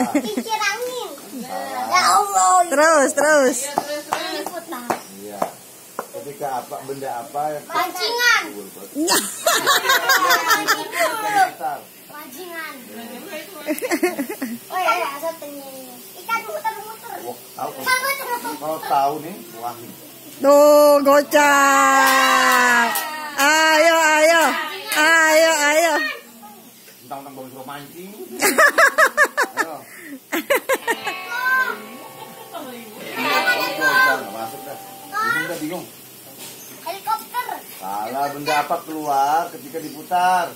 Angin. Ya Allah. Terus, terus. Putar. Iya. Ketika apa benda apa yang Pancingan. Oh iya, iya. Ikan muter-muter. Wah, tahu kalau nih, wah. Tuh, gocap. Ayo, ayo. Ayo, ayo. Tentang-tentang suruh mancing. Bingung. Helikopter. Salah benda apa keluar ketika diputar?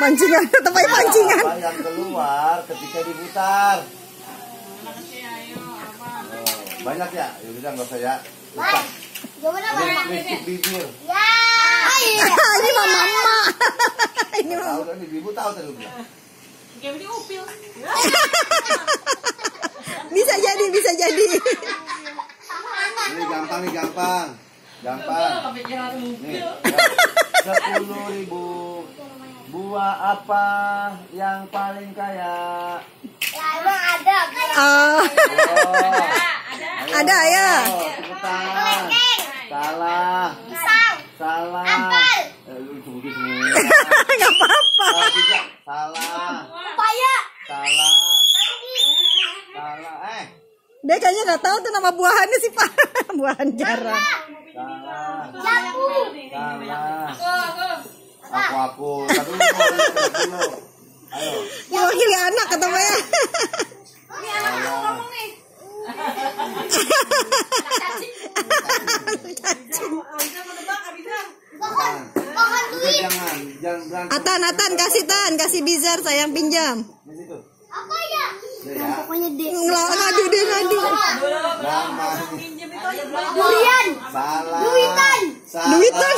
Pancingan, tetap aja pancingan. Apa yang keluar ketika diputar? Oh, banyak ya? Ya udah nggak usah ya. Listrik bibir. Ya. Ini mama. Ini mah. Tahu kan ibu tahu tadi udah. Bisa jadi, bisa jadi. Ini gampang nih gampang. Gampang. Nih, sepuluh ribu buah apa yang paling kaya? Ya emang ada. Oh, Oh, ada ya. tepuk tangan. Salah, Pisang. salah. Apel. Eh, lu sebutin semua. Nggak apa-apa. Salah juga. Salah, Pepaya. salah, salah. Eh, Dia kayaknya nggak tahu tuh nama buahannya sih Pak. Buahan jarang. salah. Aku aku. Tapi dulu. Ayo. Anak kata Maya. Salah. Pohon. Pohon Udah duit. jangan, jangan berantem. Atan, Atan, kasih Tan, kasih bizar sayang pinjam. Apa ya? Udah ya. Pokoknya deh. Ngelak ngadu deh ngadu. Lama. Durian. Salah. Duitan. Salah. Duitan.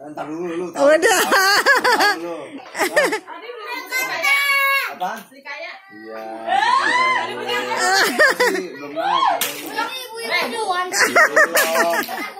Entar dulu lu. Udah. Tahu dulu. Apa? Iya. Belum. Ibu-ibu. Belum. Aku ya.